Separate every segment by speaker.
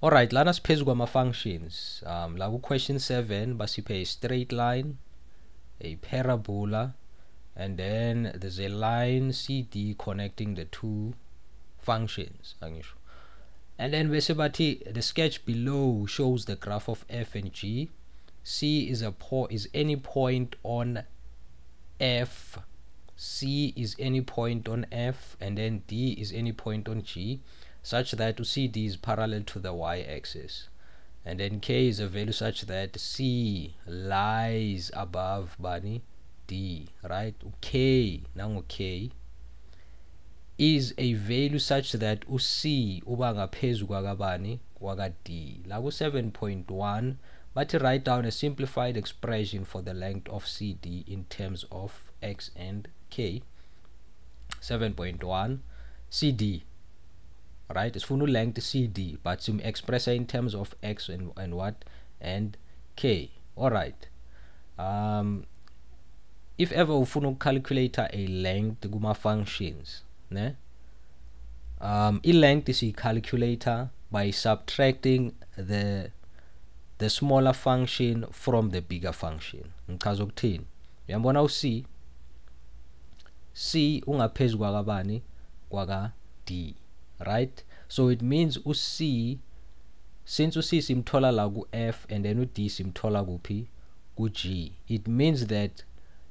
Speaker 1: alright let lana siphezu kwama-functions um la ku-question 7 basiphe a straight line a parabola and then there's a line cd connecting the two functions and then bese bathi the sketch below shows the graph of f and g. C is a po is any point on f. C is any point on f and then d is any point on g such that cd is parallel to the y-axis. And then k is a value such that c lies above bani d right? K nangu k is a value such that u-c uba ngaphezu kwakabani kwaka-d la ku-7.1 bathi write down a simplified expression for the length of cd in terms of x and k. 7.1 cd right? It's sifuna length cd but sim express in terms of x and, and what? And k. All right um if ever ufuna ukucalculate a length kuma functions ne? Um i-length siyi-calculator by subtracting the the smaller function from the bigger function. Ngichaza ukuthini uyambona u-c c ungaphezu kwakabani? Kwaka d right? So it means u-c since u-c simthola la ku-f and then u-d simthola kuphi ku-g it means that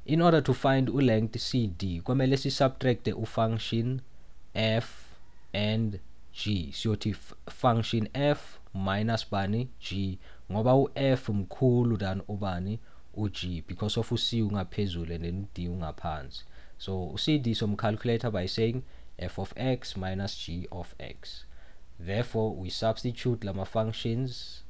Speaker 1: in order to find u-length cd kwamele si-subtracte u-function f and g. Siyothi function f minus bani g ngoba u-f mkhulu than ubani u-g because of u-c ungaphezulu and then u-d ungaphansi. So u-cd somcalculator by saying f of x minus g of x. Therefore we substitute lama functions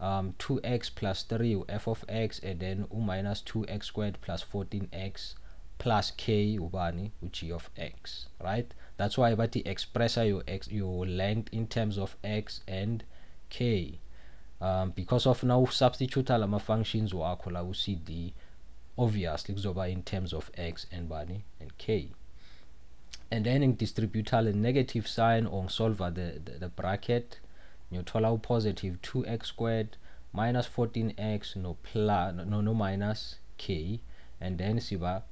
Speaker 1: um, 2x plus 3 f of x and then u minus 2x squared plus 14x plus k ubani g of x right? That's why bathi expressa your x your length in terms of x and k. Um, because of now substitute lama functions wakho la cd obviously kuzoba in terms of x and bani and k and then in distributal a negative sign or solve the, the, the bracket ngiyothola u-positive 2x squared minus 14x no plus no no minus k and then siba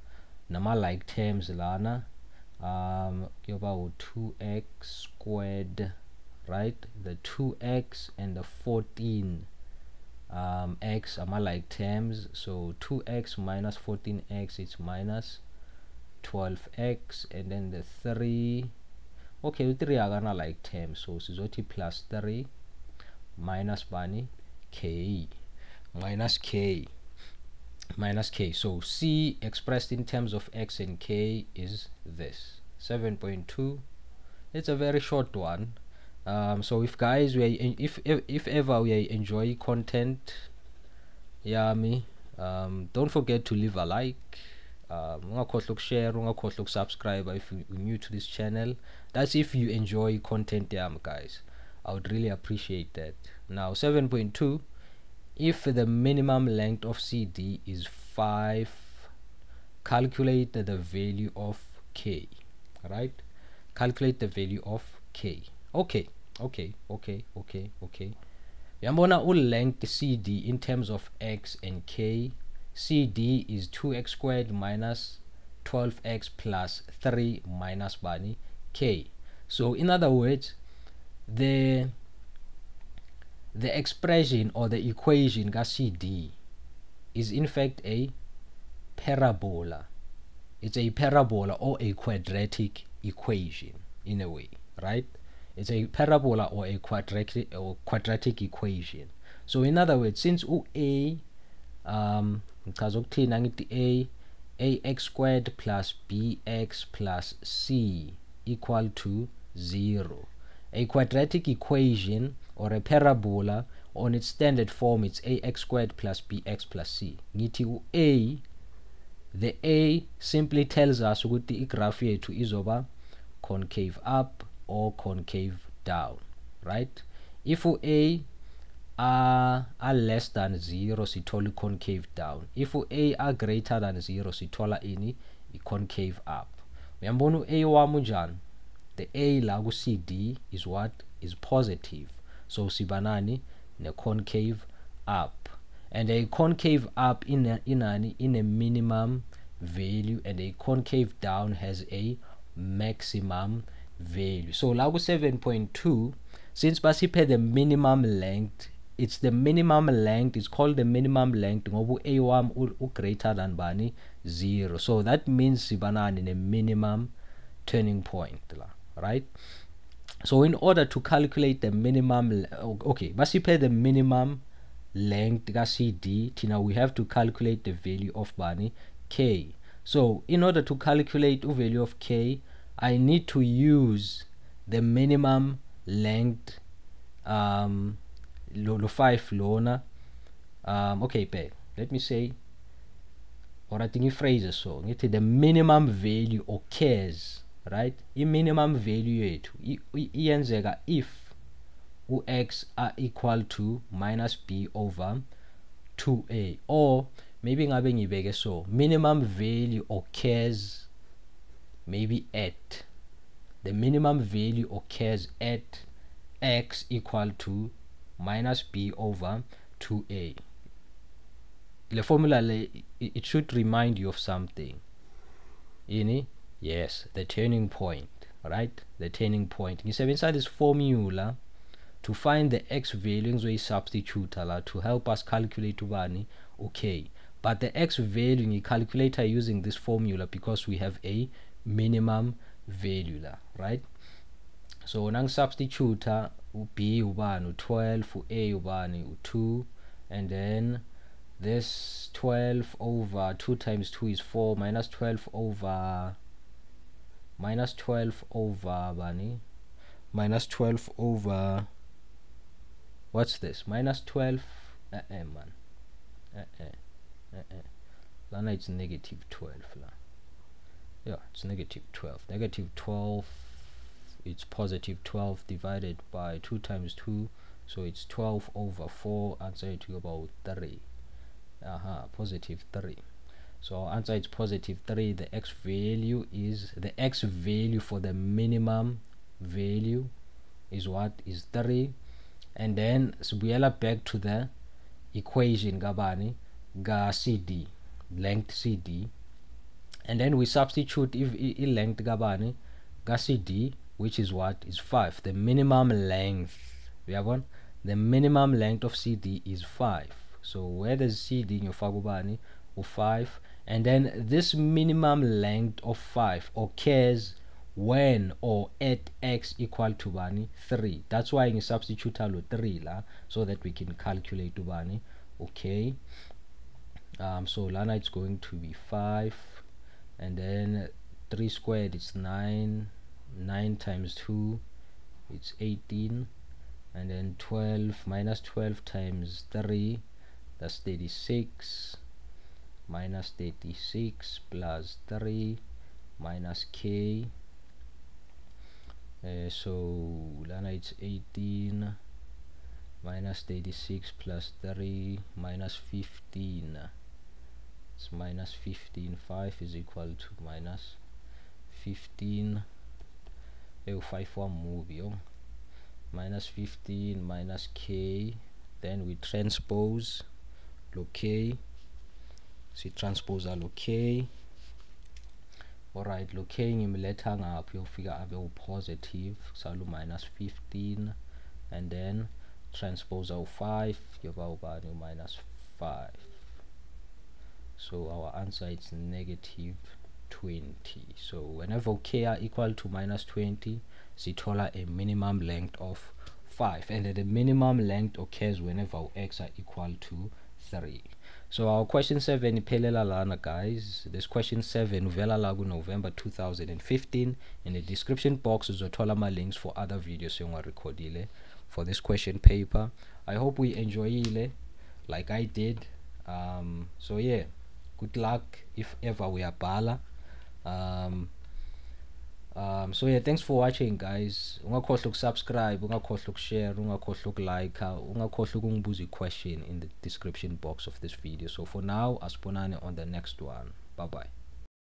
Speaker 1: nama like terms lana um kuyoba u-2x squared right? The 2x and the 14 um, x ama like terms so 2x minus 14x it's minus 12x and then the 3 okay 3 akana like terms so sizothi plus 3 minus bani k. Minus k. Minus k. So c expressed in terms of x and k is this. 7.2 it's a very short one. Um, so if guys we if, if if ever we enjoy content yami um, don't forget to leave a like um, ungakhohlwa ukushare ungakhohlwa ukusubscribe if you're new to this channel. That's if you enjoy content yami guys. I would really appreciate that. Now 7.2 if the minimum length of cd is 5 calculate the value of k right? Calculate the value of k. Okay okay okay okay okay. Uyambona u-length cd in terms of x and k cd is 2x squared minus 12x plus 3 minus bani k. So in other words the the expression or the equation ka cd is in fact a parabola. It's a parabola or a quadratic equation in a way right? It's a parabola or a quadratic or quadratic equation. So in other words since u a um ngichaza ukuthini? Ngithi a ax squared plus bx plus c equal to 0 a quadratic equation or a parabola on its standard form it's ax squared plus bx plus c. Ngithi u a the a simply tells us ukuthi igraph yethu izoba concave up or concave down right? If u a are, are less than 0 sithola concave down. If a are greater than 0 sithola ini i-concave up. Uyambona u a wami unjani? The a la ku cd is what? Is positive. So sibanani ne-concave up. And a concave up inani in a minimum value and a concave down has a maximum value. So la ku 7.2 since basiphe the minimum length it's the minimum length it's called the minimum length ngoba a1 u greater than bani? 0 so that means sibanani ne minimum turning point la right? So in order to calculate the minimum okay basiphe the minimum length ka CD tina we have to calculate the value of bani? K. So in order to calculate the value of k I need to use the minimum length um lo, lo 5 lona. Um okay babe let me say or I think phrases so ngithi the minimum value occurs right? I minimum value yethu iyenzeka if u-x are equal to minus b over 2a or maybe ngabe ngibeke so minimum value occurs maybe at the minimum value occurs at x equal to minus b over 2a the formula it should remind you of something. Ini? Yes the turning point right? The turning point. Ngisebenzisa this formula to find the x value we substitute la to help us calculate ubani? Okay but the x value you calculator using this formula because we have a minimum value right? So nangi-substitute u-b ubani u-12 u-a ubani u-2 and then this 12 over 2 times 2 is 4 minus 12 over minus 12 over bani minus 12 over what's this? Minus 12 uh, uh man. Uh, uh, uh, uh. lana it's negative 12 la yeah it's negative 12 negative 12 it's positive 12 divided by 2 times 2 so it's 12 over 4 answer to about 3 uh-huh positive 3 so answer is positive 3 the x value is the x value for the minimum value is what? Is 3 and then sibuyela back to the equation kabani? Ga CD length CD and then we substitute if length kabani? Ga CD which is what? Is 5 the minimum length. Uyabona the minimum length of CD is 5 so where does CD ngiyofaka ubani u5 and then this minimum length of 5 occurs when or at x equal to bani 3 that's why ngi substitute lo 3 la so that we can calculate ubani okay. Um so lana it's going to be 5 and then 3 squared is 9 9 times 2 it's 18 and then 12 minus 12 times 3 that's 36 minus 36 plus 3 minus k uh, so lana it's 18 minus 36 plus 3 minus 15 it's minus 15 5 is equal to minus 15 oh 5 one move yo minus 15 minus k. Then we transpose lo k si transpose lo k alright lo k ngimletha ngaphi? Uyofika abe u-positive kusala minus 15 and then transpose u-5 yoba ubani u-minus 5 so our answer is negative 20 so whenever k are equal to minus 20 sithola a minimum length of 5 and the minimum length occurs whenever x are equal to 3 so our question 7 iphelela lana guys. This question 7 uvela la ku-november 2015 in the description box uzothola ama-links for other videos engiwarekhodile for this question paper. I hope we enjoyile like i did. Um, so yeah good luck if ever uyabhala um, um so yeah thanks for watching guys. Ungakhohlwa ukusubscribe ungakhohlwa ukushare ungakhohlwa ukulike ungakhohlwa ukungibuza question in the description box of this video. So for now asibonane on the next one. Bye bye